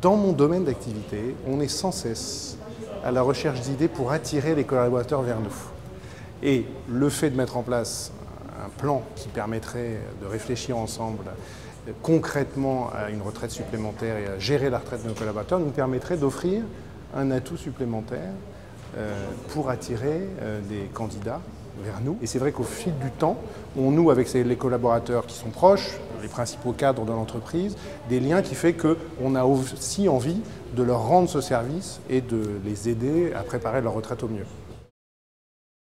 Dans mon domaine d'activité, on est sans cesse à la recherche d'idées pour attirer les collaborateurs vers nous. Et le fait de mettre en place un plan qui permettrait de réfléchir ensemble concrètement à une retraite supplémentaire et à gérer la retraite de nos collaborateurs nous permettrait d'offrir un atout supplémentaire euh, pour attirer euh, des candidats vers nous. Et c'est vrai qu'au fil du temps, on noue avec les collaborateurs qui sont proches, les principaux cadres de l'entreprise, des liens qui fait qu'on a aussi envie de leur rendre ce service et de les aider à préparer leur retraite au mieux.